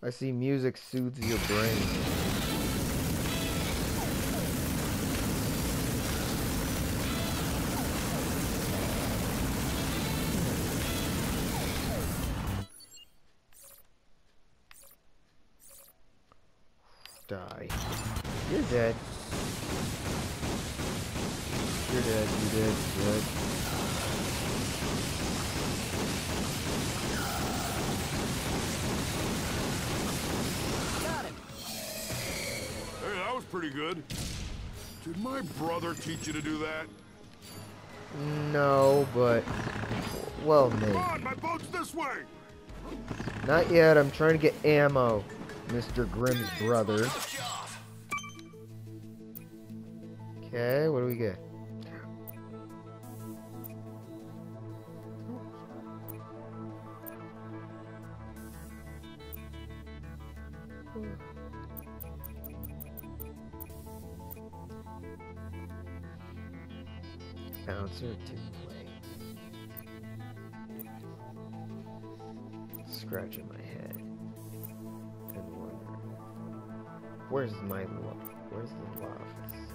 I see music soothes your brain. Pretty good. Did my brother teach you to do that? No, but... Well, maybe. Come on, my boat's this way! Not yet, I'm trying to get ammo. Mr. Grim's brother. Okay, what do we get? Answer to mm-hmm. play. Scratching my head and wondering, where's my lo- where's the office?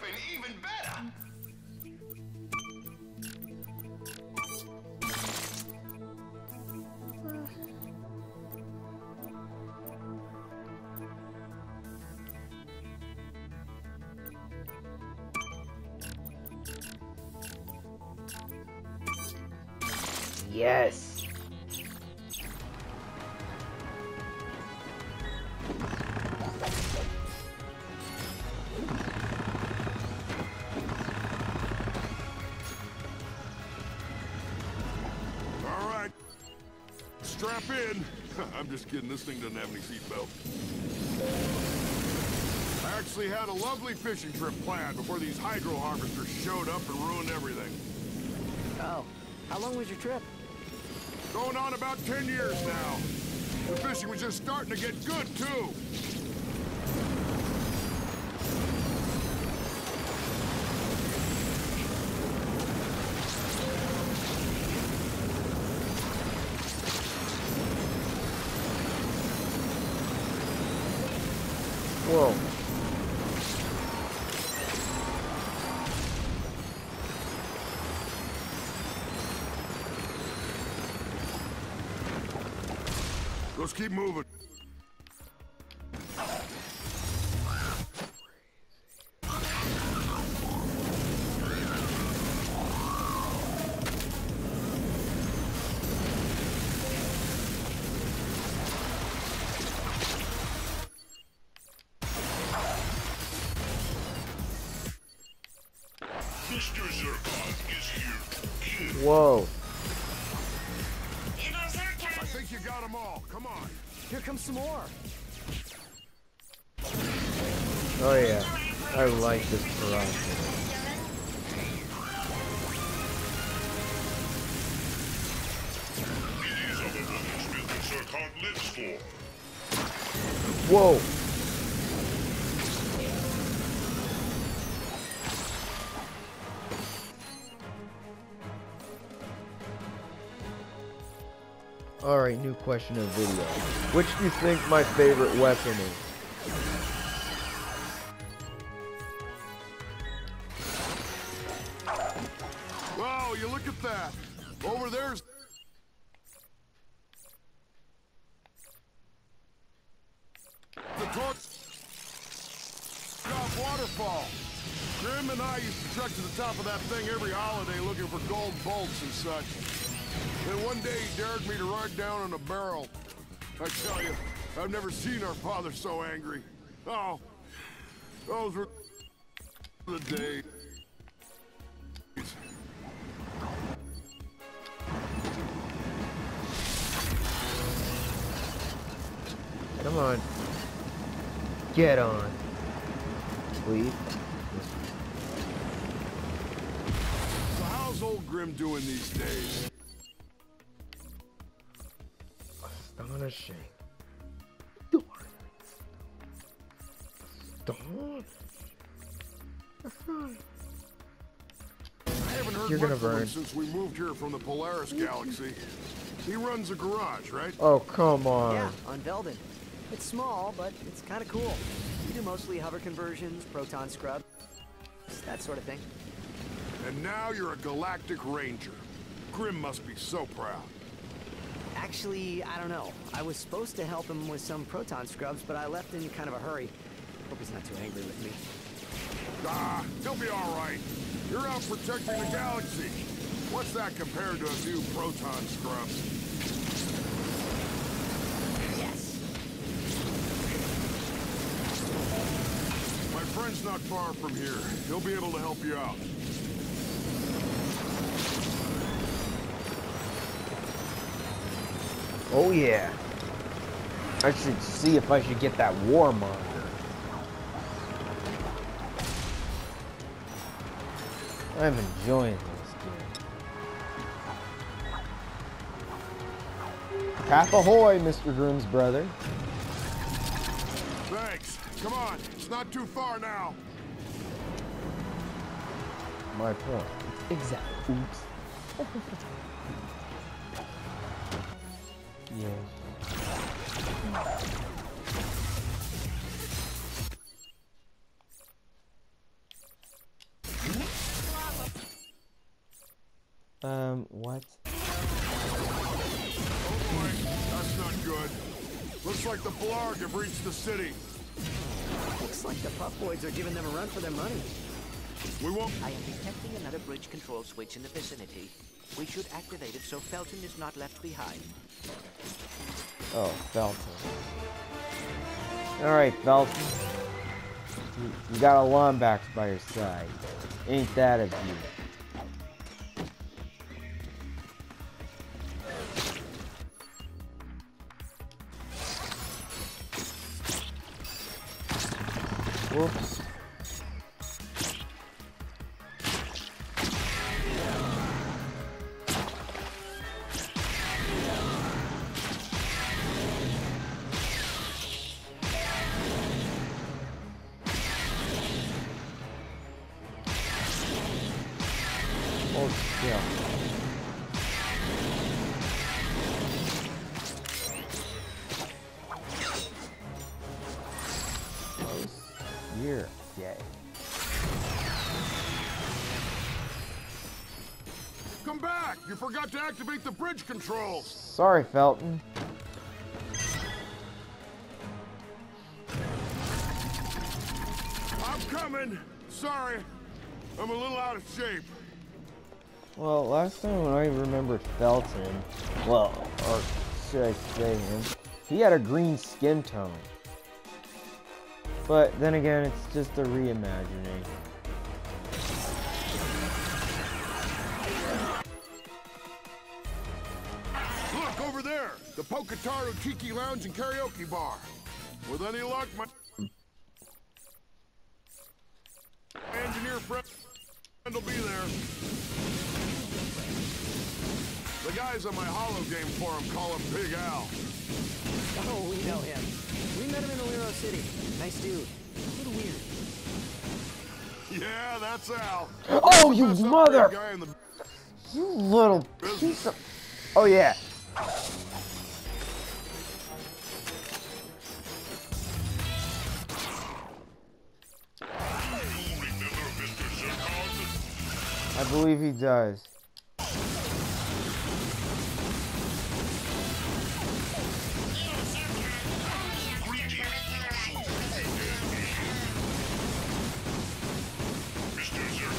Weapon even better. Yes. I'm just kidding, this thing doesn't have any seatbelt. I actually had a lovely fishing trip planned before these hydro harvesters showed up and ruined everything. Oh, how long was your trip? Going on about 10 years now. The fishing was just starting to get good, too. Whoa. Let's keep moving. Whoa. I think you got them all. Come on. Here comes some more. Oh yeah. I like this garage. These question of video. Which do you think my favorite weapon is? Wow, you look at that. Over there's... The torch... Waterfall. Grim and I used to trek to the top of that thing every holiday looking for gold bolts and such. Then one day he dared me to ride down on a barrel. I tell you, I've never seen our father so angry. Oh, those were the days. Come on. Get on. Please. So how's old Grim doing these days? Astonishing. Stop. I haven't heard You're gonna burn. since we moved here from the Polaris galaxy. He runs a garage, right? Oh, come on. Yeah, on Veldin. It's small, but it's kind of cool. We do mostly hover conversions, proton scrub, that sort of thing. And now you're a galactic ranger. Grim must be so proud. Actually, I don't know. I was supposed to help him with some proton scrubs, but I left in kind of a hurry. Hope he's not too angry with me. Ah, he'll be all right. You're out protecting the galaxy. What's that compared to a few proton scrubs? Yes. My friend's not far from here. He'll be able to help you out. Oh yeah. I should see if I should get that war monitor. I'm enjoying this game. Half ahoy, Mr. Groom's brother. Thanks. Come on. It's not too far now. My point. Exactly. Oops. yes. Um, what? Oh boy, that's not good. Looks like the Blarg have reached the city. Looks like the Puffboys are giving them a run for their money. We won't... I am detecting another bridge control switch in the vicinity. We should activate it so Felton is not left behind. Oh, Felton. Alright, Felton. You, got a Lombax by your side. Ain't that a view? Come back! You forgot to activate the bridge controls! Sorry, Felton. I'm coming! Sorry. I'm a little out of shape. Well, last time when I remembered Felton, well, or should I say him, he had a green skin tone. But then again, it's just a reimagining. There! The Pokitaru Tiki Lounge and Karaoke Bar. With any luck, my... Engineer friend will be there. The guys on my Hollow game forum call him Big Al. Oh, we know him. We met him in Aleero City. Nice dude. A little weird. Yeah, that's Al. Oh, you mother! Guy in the... You little piece of... Oh, yeah. I believe he does.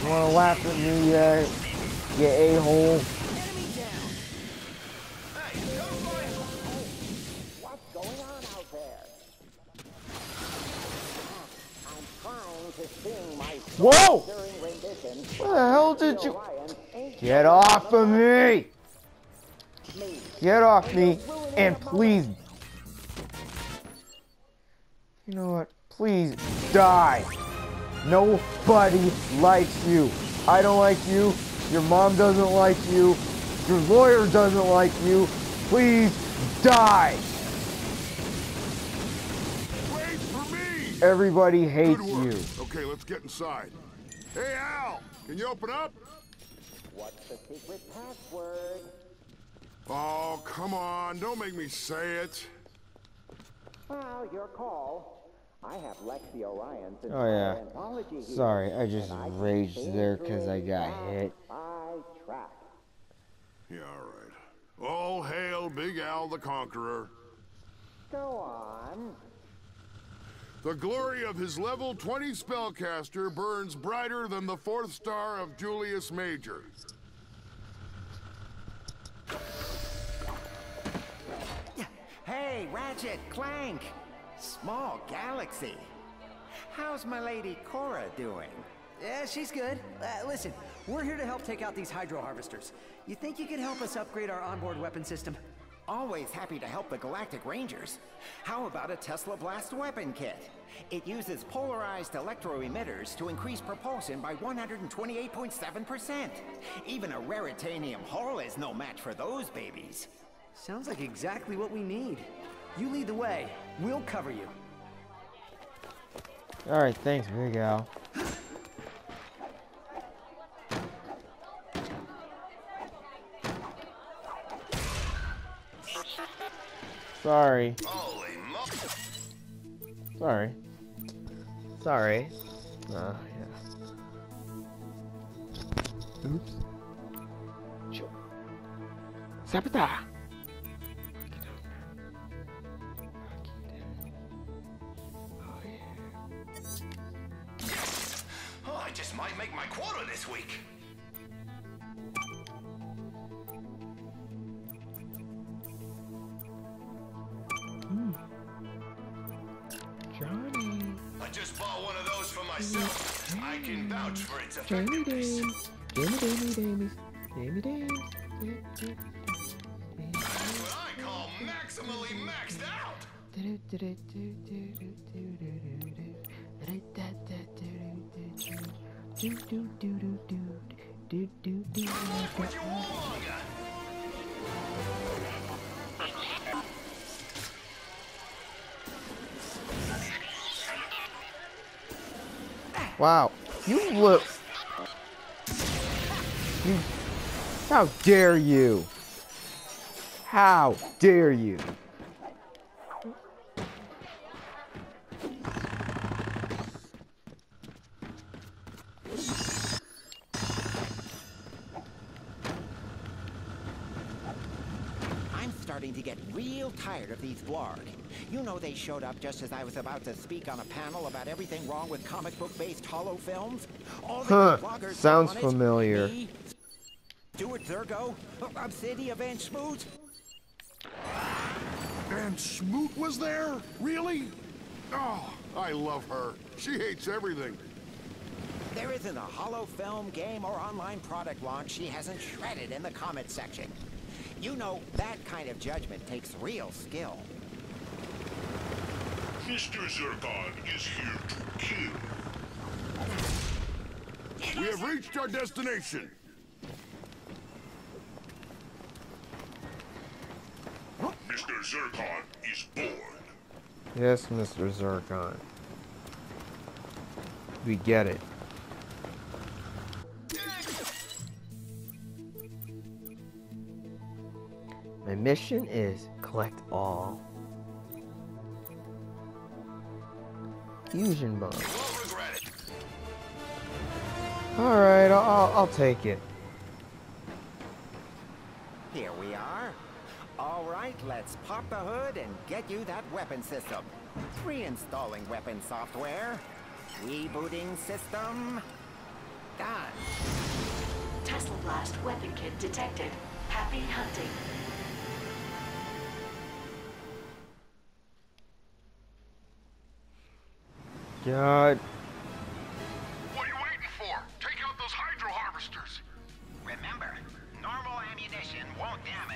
You wanna laugh at me, uh, you a-hole? Off of me! me. Get off me, and please... You know what? Please die. Nobody likes you. I don't like you. Your mom doesn't like you. Your lawyer doesn't like you. Please Die! Wait for me! Everybody hates you. Okay, let's get inside. Hey, Al! Can you open up? What's the secret password? Oh, come on. Don't make me say it. Well, your call. I have Lexi Orion's Oh, yeah. anthology here, Sorry, I just and I raged there through 'cause I got hit. by track. Yeah, all right. All hail Big Al the Conqueror. Go on. The glory of his level 20 spellcaster burns brighter than the fourth star of Julius Major. Hey, Ratchet, Clank! Small galaxy. How's my lady Cora doing? Yeah, she's good. Uh, listen, we're here to help take out these hydro harvesters. You think you could help us upgrade our onboard weapon system? Always happy to help the Galactic Rangers. How about a Tesla Blast weapon kit? It uses polarized electro emitters to increase propulsion by 128.7%. Even a Raritanium hull is no match for those babies. Sounds like exactly what we need. You lead the way. We'll cover you. Alright, thanks, Big Al. Sorry. Sorry. Sorry. Uh, yeah. Oops. Sure. Sabata! Oh, I just might make my quota this week. Vouch for its effectiveness. Dammy, dammy, dammy. Dammy, dammy. That's what I call maximally maxed out. What you want, Manga? Wow. You look. You. How dare you? How dare you? I'm starting to get real tired of these Blarg. You know they showed up just as I was about to speak on a panel about everything wrong with comic book-based hollow films. All the Huh, bloggers sounds familiar. Me, Stuart Zurgo, Obsidia Van Schmoot. And Smoot was there? Really? Oh, I love her. She hates everything. There isn't a hollow film, game, or online product launch she hasn't shredded in the comment section. You know, that kind of judgment takes real skill. Mr. Zurkon is here to kill. We have reached our destination. Mr. Zurkon is born. Yes, Mr. Zurkon. We get it. My mission is collect all fusion bombs. Won't regret it. All right, I'll, I'll, I'll take it. Here we are. All right, let's pop the hood and get you that weapon system. Reinstalling weapon software. Rebooting system. Done. Tesla Blast weapon kit detected. Happy hunting. God,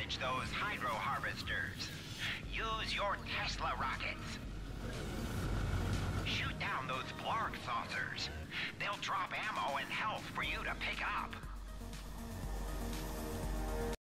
those hydro harvesters. Use your Tesla rockets. Shoot down those Blarg saucers. They'll drop ammo and health for you to pick up.